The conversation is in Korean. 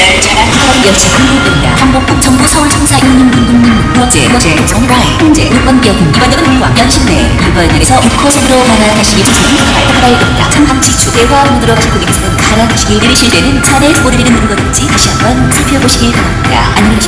열차가 다음 역시 공급된다. 한복북 정부 서울 청사 임님 임님 번째 번째 정라이 현재 6번 기역은 이번 역은 물왕 연신내 2번 역에서 6호선으로 갈아타시기 주차는 갈아입니다. 참함지축 대화문으로 가시고 계시는 갈아타시기 내리실 때는 차례 보드리는 듣는 것 없지 다시 한번 살펴보시기 바랍니다. 안녕히 계십시오.